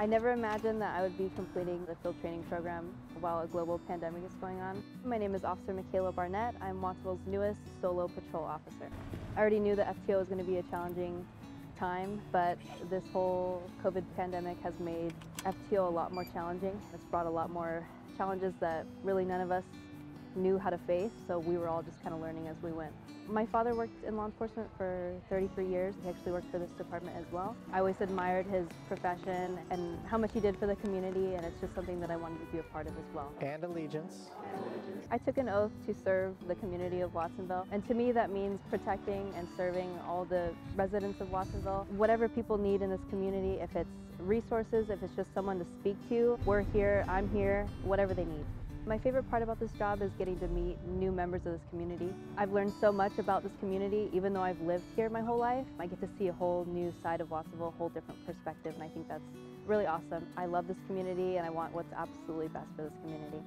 I never imagined that I would be completing the field training program while a global pandemic is going on. My name is Officer Michaela Barnett. I'm Watsonville's newest solo patrol officer. I already knew that FTO was going to be a challenging time, but this whole COVID pandemic has made FTO a lot more challenging. It's brought a lot more challenges that really none of us knew how to face, so we were all just kind of learning as we went. My father worked in law enforcement for 33 years. He actually worked for this department as well. I always admired his profession and how much he did for the community, and it's just something that I wanted to be a part of as well. And allegiance. I took an oath to serve the community of Watsonville, and to me that means protecting and serving all the residents of Watsonville. Whatever people need in this community, if it's resources, if it's just someone to speak to, we're here, I'm here, whatever they need. My favorite part about this job is getting to meet new members of this community. I've learned so much about this community, even though I've lived here my whole life. I get to see a whole new side of Watsonville, a whole different perspective, and I think that's really awesome. I love this community and I want what's absolutely best for this community.